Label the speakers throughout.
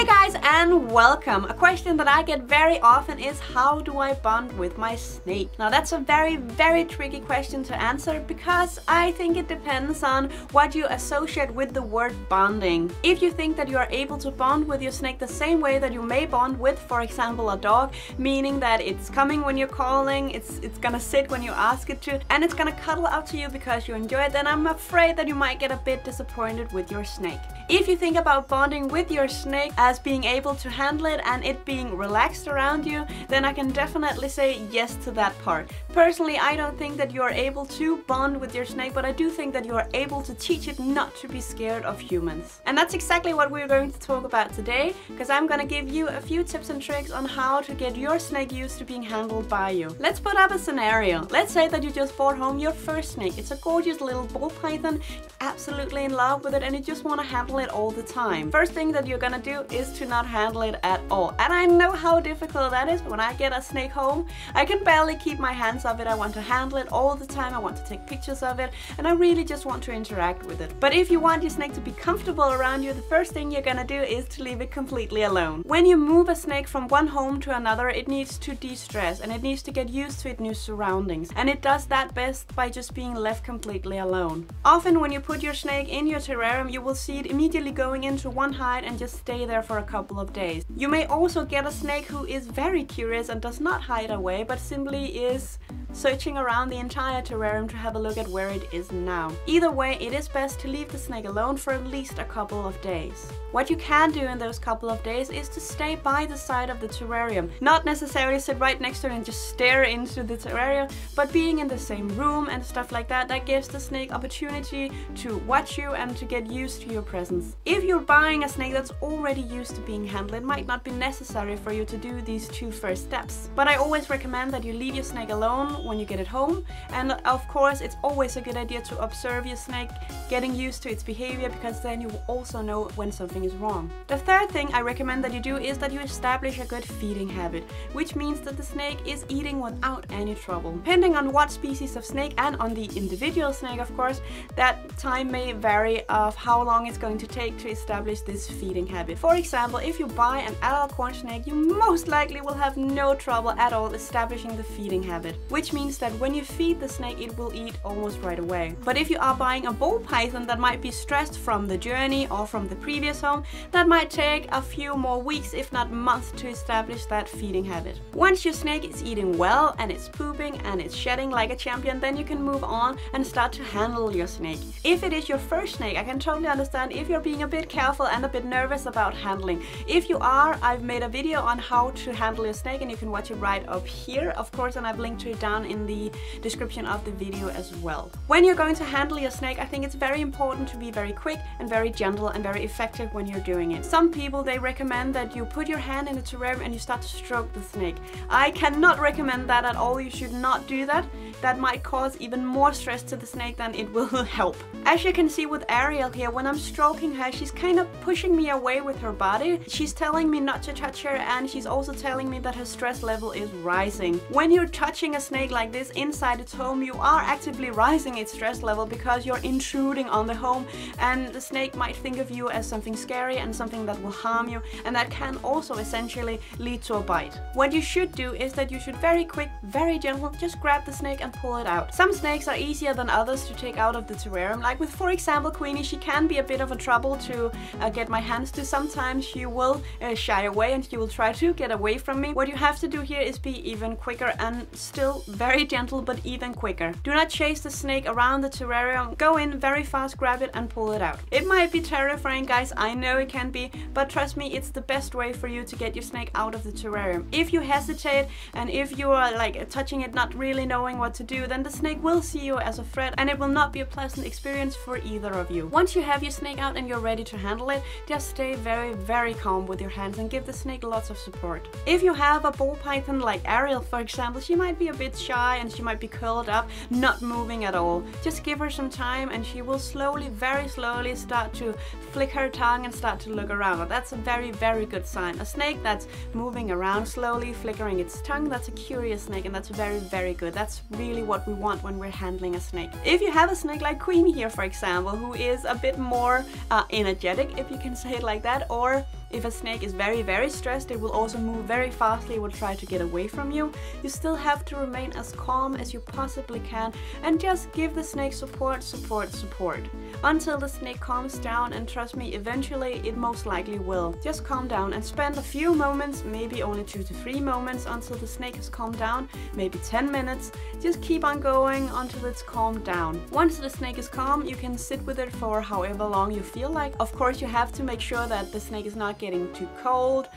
Speaker 1: Hey guys and welcome! A question that I get very often is how do I bond with my snake? Now that's a very very tricky question to answer because I think it depends on what you associate with the word bonding. If you think that you are able to bond with your snake the same way that you may bond with for example a dog, meaning that it's coming when you're calling, it's, it's gonna sit when you ask it to, and it's gonna cuddle up to you because you enjoy it, then I'm afraid that you might get a bit disappointed with your snake. If you think about bonding with your snake as being able to handle it and it being relaxed around you, then I can definitely say yes to that part. Personally, I don't think that you are able to bond with your snake, but I do think that you are able to teach it not to be scared of humans. And that's exactly what we're going to talk about today, because I'm gonna give you a few tips and tricks on how to get your snake used to being handled by you. Let's put up a scenario. Let's say that you just bought home your first snake. It's a gorgeous little ball python, absolutely in love with it, and you just want to handle it all the time. First thing that you're gonna do is to not handle it at all. And I know how difficult that is, but when I get a snake home, I can barely keep my hands off it. I want to handle it all the time, I want to take pictures of it, and I really just want to interact with it. But if you want your snake to be comfortable around you, the first thing you're gonna do is to leave it completely alone. When you move a snake from one home to another, it needs to de-stress and it needs to get used to its new surroundings. And it does that best by just being left completely alone. Often when you put your snake in your terrarium, you will see it immediately going into one hide and just stay there for a couple of days. You may also get a snake who is very curious and does not hide away, but simply is searching around the entire terrarium to have a look at where it is now. Either way, it is best to leave the snake alone for at least a couple of days. What you can do in those couple of days is to stay by the side of the terrarium. Not necessarily sit right next to it and just stare into the terrarium, but being in the same room and stuff like that, that gives the snake opportunity to watch you and to get used to your presence. If you're buying a snake that's already used to being handled, it might not be necessary for you to do these two first steps. But I always recommend that you leave your snake alone when you get it home. And of course, it's always a good idea to observe your snake, getting used to its behavior, because then you will also know when something is wrong. The third thing I recommend that you do is that you establish a good feeding habit, which means that the snake is eating without any trouble. Depending on what species of snake and on the individual snake, of course, that time may vary of how long it's going to take to establish this feeding habit. For example, if you buy an adult corn snake, you most likely will have no trouble at all establishing the feeding habit, which means that when you feed the snake, it will eat almost right away. But if you are buying a ball python that might be stressed from the journey or from the previous home, that might take a few more weeks, if not months, to establish that feeding habit. Once your snake is eating well and it's pooping and it's shedding like a champion, then you can move on and start to handle your snake. If it is your first snake, I can totally understand if you're being a bit careful and a bit nervous about handling. If you are, I've made a video on how to handle your snake and you can watch it right up here, of course, and I've linked to it down in the description of the video as well. When you're going to handle your snake, I think it's very important to be very quick and very gentle and very effective when you're doing it. Some people, they recommend that you put your hand in the terrarium and you start to stroke the snake. I cannot recommend that at all. You should not do that. That might cause even more stress to the snake than it will help. As you can see with Ariel here, when I'm stroking her, she's kind of pushing me away with her body. She's telling me not to touch her and she's also telling me that her stress level is rising. When you're touching a snake like this inside its home, you are actively rising its stress level because you're intruding on the home and the snake might think of you as something scary and something that will harm you and that can also essentially lead to a bite. What you should do is that you should very quick, very gentle, just grab the snake and pull it out. Some snakes are easier than others to take out of the terrarium, like with for example Queenie, she can be a bit of a trouble to uh, get my hands to. Sometimes she will uh, shy away and she will try to get away from me. What you have to do here is be even quicker and still very gentle but even quicker. Do not chase the snake around the terrarium, go in very fast, grab it and pull it out. It might be terrifying guys, I know it can be, but trust me, it's the best way for you to get your snake out of the terrarium. If you hesitate and if you are like touching it not really knowing what to do, then the snake will see you as a threat and it will not be a pleasant experience for either of you. Once you have your snake out and you're ready to handle it, just stay very, very calm with your hands and give the snake lots of support. If you have a ball python like Ariel, for example, she might be a bit shy and she might be curled up, not moving at all. Just give her some time and she will slowly, very slowly start to flick her tongue and start to look around. That's a very, very good sign. A snake that's moving around slowly, flickering its tongue, that's a curious snake and that's very, very good. That's really what we want when we're handling a snake. If you have a snake like Queenie here, for example, who is a bit more uh, energetic, if you can say it like that, or If a snake is very very stressed, it will also move very fastly, it will try to get away from you. You still have to remain as calm as you possibly can and just give the snake support, support, support. Until the snake calms down and trust me, eventually it most likely will. Just calm down and spend a few moments, maybe only 2 to 3 moments until the snake has calmed down, maybe 10 minutes. Just keep on going until it's calmed down. Once the snake is calm, you can sit with it for however long you feel like. Of course, you have to make sure that the snake is not getting too cold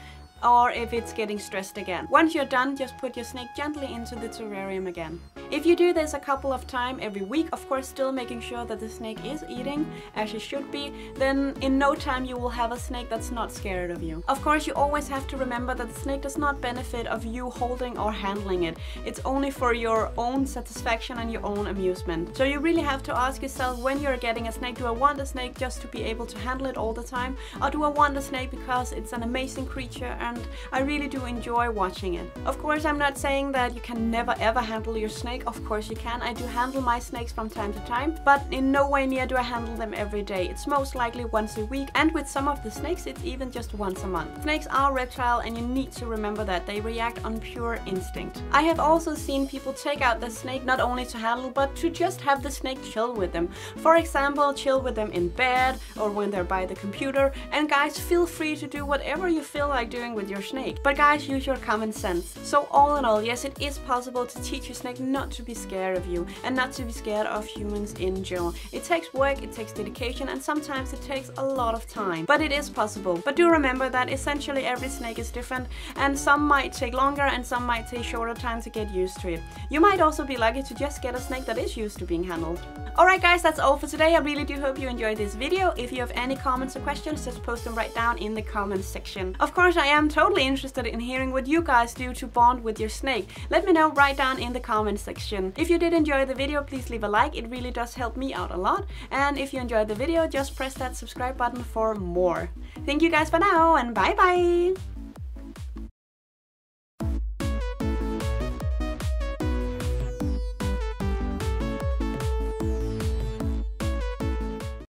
Speaker 1: or if it's getting stressed again. Once you're done, just put your snake gently into the terrarium again. If you do this a couple of times every week, of course still making sure that the snake is eating as it should be, then in no time you will have a snake that's not scared of you. Of course you always have to remember that the snake does not benefit of you holding or handling it. It's only for your own satisfaction and your own amusement. So you really have to ask yourself when you're getting a snake, do I want a snake just to be able to handle it all the time? Or do I want a snake because it's an amazing creature and I really do enjoy watching it? Of course I'm not saying that you can never ever handle your snake of course you can. I do handle my snakes from time to time, but in no way near do I handle them every day. It's most likely once a week, and with some of the snakes it's even just once a month. Snakes are reptile and you need to remember that they react on pure instinct. I have also seen people take out the snake not only to handle, but to just have the snake chill with them. For example, chill with them in bed or when they're by the computer. And guys, feel free to do whatever you feel like doing with your snake. But guys, use your common sense. So all in all, yes, it is possible to teach your snake not to be scared of you and not to be scared of humans in general. It takes work, it takes dedication and sometimes it takes a lot of time. But it is possible. But do remember that essentially every snake is different and some might take longer and some might take shorter time to get used to it. You might also be lucky to just get a snake that is used to being handled. Alright guys, that's all for today. I really do hope you enjoyed this video. If you have any comments or questions, just post them right down in the comments section. Of course, I am totally interested in hearing what you guys do to bond with your snake. Let me know right down in the comments section. If you did enjoy the video, please leave a like, it really does help me out a lot. And if you enjoyed the video, just press that subscribe button for more. Thank you guys for now, and bye bye!